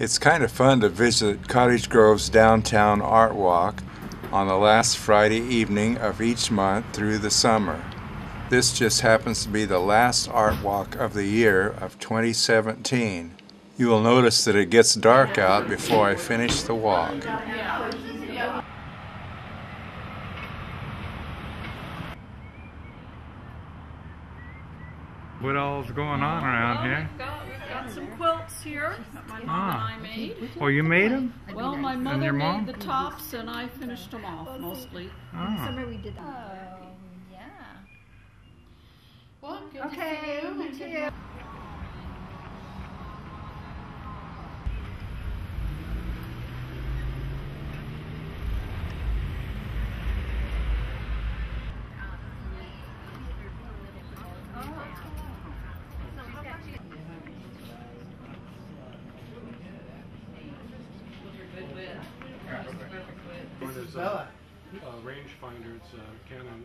It's kind of fun to visit Cottage Grove's downtown art walk on the last Friday evening of each month through the summer. This just happens to be the last art walk of the year of 2017. You will notice that it gets dark out before I finish the walk. What all's going on around here? We've got, we've got some quilts here that my mom Ah. and I made. Oh, you made them? Well, my mother mom? made the tops and I finished them off mostly. Ah. Summer we did that. Oh, yeah. Well, good Okay, you too. One is a, a rangefinder, it's Canon.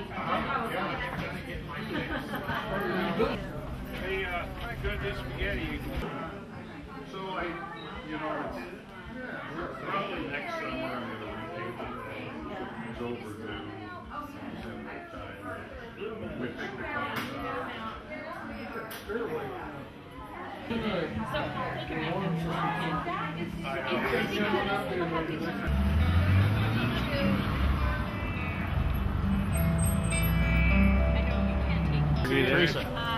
They, they Hey, uh, got spaghetti. So I, you know, it's probably next summer I'm retake it. It's overdue. We the colors out. Teresa.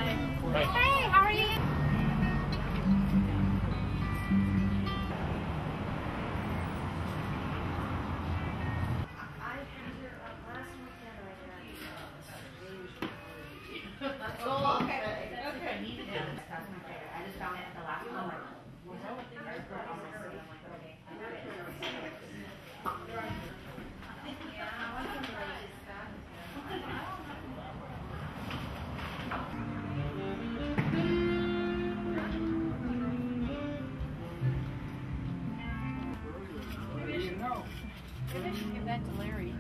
Give that to Larry.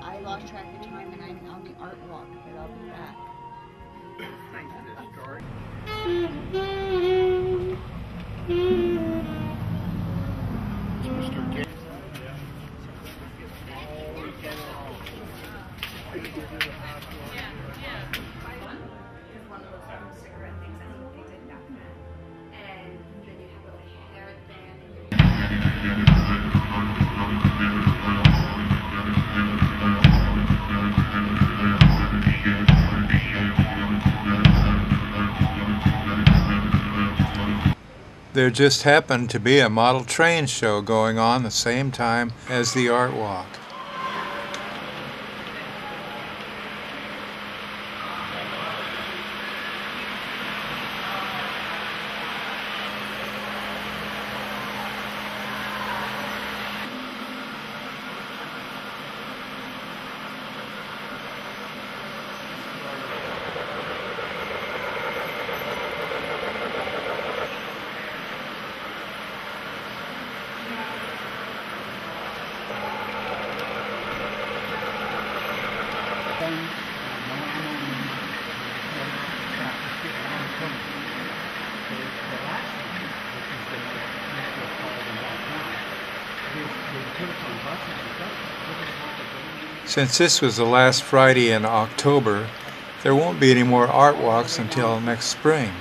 I lost track of time and I'm on the art walk, but I'll be back. There just happened to be a model train show going on the same time as the art walk. Since this was the last Friday in October, there won't be any more art walks until next spring.